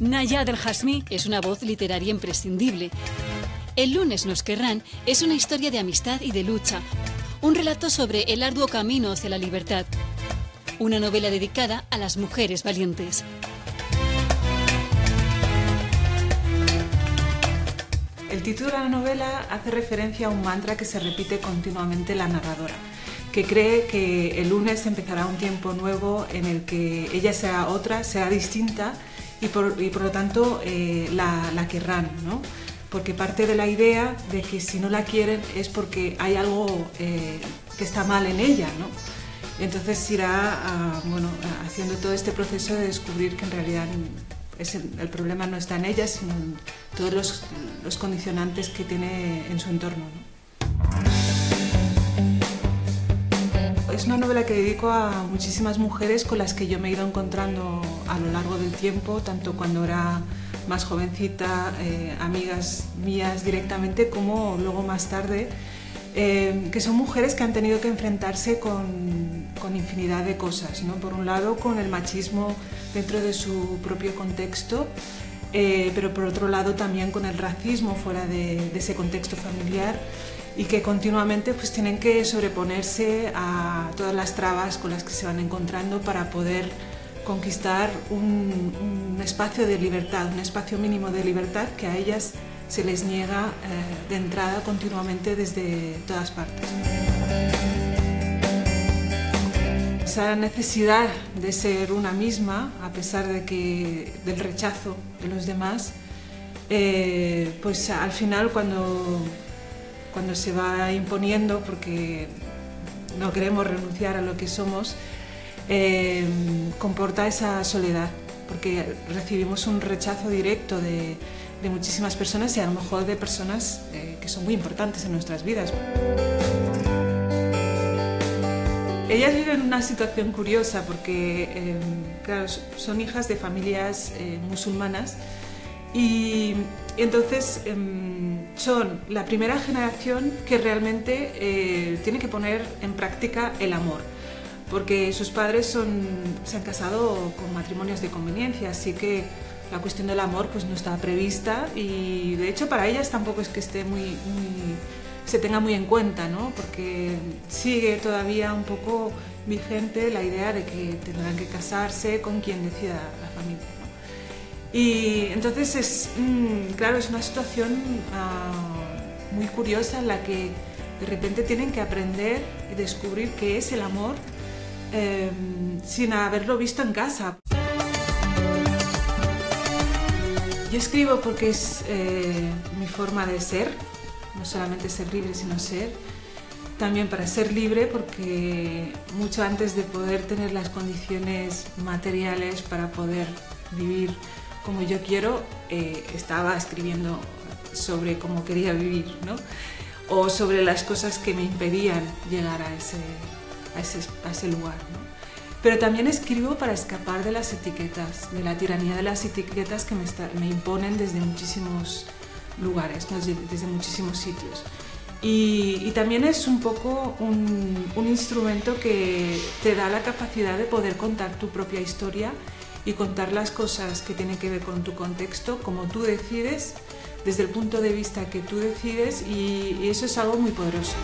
Naya del Hasmi es una voz literaria imprescindible. El lunes nos querrán es una historia de amistad y de lucha, un relato sobre el arduo camino hacia la libertad, una novela dedicada a las mujeres valientes. El título de la novela hace referencia a un mantra que se repite continuamente la narradora, que cree que el lunes empezará un tiempo nuevo en el que ella sea otra, sea distinta y por, lo tanto eh, la, querrán, ¿no? porque parte de la idea de que si no la quieren es porque hay algo eh, que está mal en ella. ¿no? Entonces irá ah, bueno, haciendo todo este proceso de descubrir que en realidad el, problema no está en ella, sino en todos los, condicionantes que tiene en su entorno. Es una novela que dedico a muchísimas mujeres con las que yo me he ido encontrando a lo largo del tiempo, tanto cuando era más jovencita, eh, amigas mías directamente, como luego más tarde, eh, que son mujeres que han tenido que enfrentarse con, con, infinidad de cosas. ¿no? Por un lado, con el machismo dentro de su propio contexto, eh, pero por otro lado también con el racismo fuera de, de ese contexto familiar y que continuamente pues tienen que sobreponerse a todas las trabas con las que se van encontrando para poder conquistar un, espacio de libertad, un espacio mínimo de libertad que a ellas se les niega eh, de entrada continuamente desde todas partes. Esa necesidad de ser una misma, a pesar de que, del rechazo de los demás, eh, pues al final cuando cuando se va imponiendo, porque no queremos renunciar a lo que somos, eh, comporta esa soledad, porque recibimos un rechazo directo de, muchísimas personas y a lo mejor de personas eh, que son muy importantes en nuestras vidas. Ellas viven una situación curiosa porque, eh, claro, son hijas de familias musulmanas y, entonces em, son la primera generación que realmente eh, tiene que poner en práctica el amor, porque sus padres se han casado con matrimonios de conveniencia, así que la cuestión del amor pues no está prevista y de hecho para ellas tampoco es que esté muy, se tenga muy en cuenta, ¿no? porque sigue todavía un poco vigente la idea de que tendrán que casarse con quien decida la familia. Y entonces es, mm, claro, es una situación ah, muy curiosa en la que de repente tienen que aprender y descubrir qué es el amor em, sin haberlo visto en casa. Yo escribo porque es eh, mi forma de ser, no solamente ser libre, sino ser. También para ser libre porque mucho antes de poder tener las condiciones materiales para poder vivir como yo quiero, eh, estaba escribiendo sobre cómo quería vivir, ¿no? o sobre las cosas que me impedían llegar a ese, a ese, lugar. ¿no? Pero también escribo para escapar de las etiquetas, de la tiranía de las etiquetas que me, me imponen desde muchísimos lugares, desde, muchísimos sitios. Y, y, también es un poco un, un instrumento que te da la capacidad de poder contar tu propia historia y contar las cosas que tienen que ver con tu contexto, como tú decides, desde el punto de vista que tú decides y, eso es algo muy poderoso.